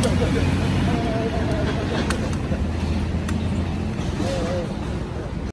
じゃあ。